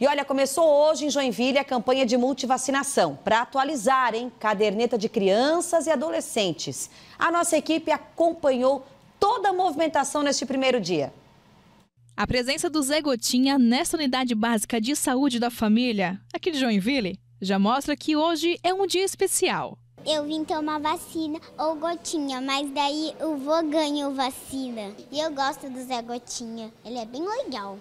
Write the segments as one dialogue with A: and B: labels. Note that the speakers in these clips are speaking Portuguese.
A: E olha, começou hoje em Joinville a campanha de multivacinação para atualizar, hein? Caderneta de crianças e adolescentes. A nossa equipe acompanhou toda a movimentação neste primeiro dia.
B: A presença do Zé Gotinha nessa unidade básica de saúde da família, aqui de Joinville, já mostra que hoje é um dia especial.
C: Eu vim tomar vacina ou gotinha, mas daí o vô ganhou vacina. E eu gosto do Zé Gotinha, ele é bem legal.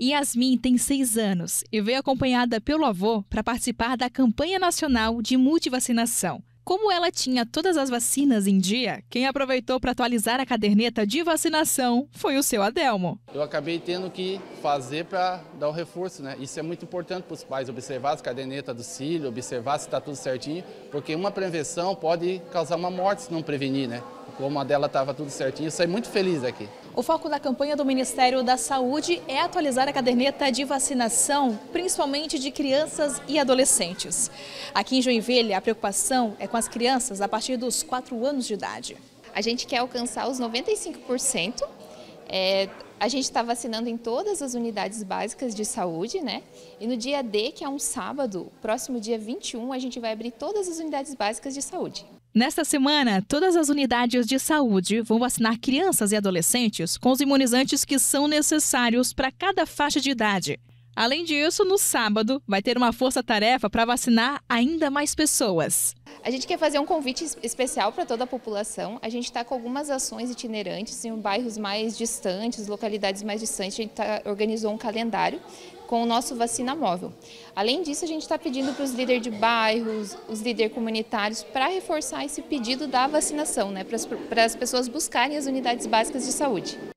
B: Yasmin tem seis anos e veio acompanhada pelo avô para participar da campanha nacional de multivacinação. Como ela tinha todas as vacinas em dia, quem aproveitou para atualizar a caderneta de vacinação foi o seu Adelmo.
D: Eu acabei tendo que fazer para dar o reforço, né? Isso é muito importante para os pais, observar as cadernetas do cílio, observar se está tudo certinho, porque uma prevenção pode causar uma morte se não prevenir, né? Como a dela estava tudo certinho, eu saí muito feliz aqui.
B: O foco da campanha do Ministério da Saúde é atualizar a caderneta de vacinação, principalmente de crianças e adolescentes. Aqui em Joinville, a preocupação é com as crianças a partir dos 4 anos de idade.
E: A gente quer alcançar os 95%. É, a gente está vacinando em todas as unidades básicas de saúde, né? E no dia D, que é um sábado, próximo dia 21, a gente vai abrir todas as unidades básicas de saúde.
B: Nesta semana, todas as unidades de saúde vão vacinar crianças e adolescentes com os imunizantes que são necessários para cada faixa de idade. Além disso, no sábado, vai ter uma força-tarefa para vacinar ainda mais pessoas.
E: A gente quer fazer um convite especial para toda a população. A gente está com algumas ações itinerantes em bairros mais distantes, localidades mais distantes. A gente tá, organizou um calendário com o nosso vacina móvel. Além disso, a gente está pedindo para os líderes de bairros, os líderes comunitários, para reforçar esse pedido da vacinação, né, para as pessoas buscarem as unidades básicas de saúde.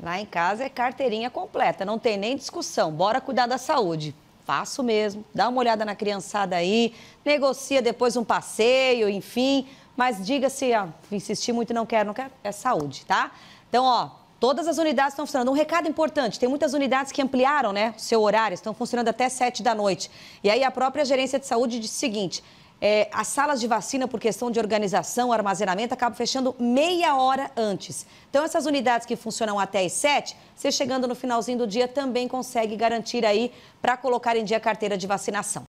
A: Lá em casa é carteirinha completa, não tem nem discussão. Bora cuidar da saúde. Faço mesmo. Dá uma olhada na criançada aí, negocia depois um passeio, enfim. Mas diga se ah, insistir muito não quero, não quero, é saúde, tá? Então, ó, Todas as unidades estão funcionando. Um recado importante: tem muitas unidades que ampliaram né, o seu horário, estão funcionando até 7 da noite. E aí a própria gerência de saúde disse o seguinte: é, as salas de vacina, por questão de organização, armazenamento, acabam fechando meia hora antes. Então, essas unidades que funcionam até as 7, você chegando no finalzinho do dia também consegue garantir aí para colocar em dia a carteira de vacinação.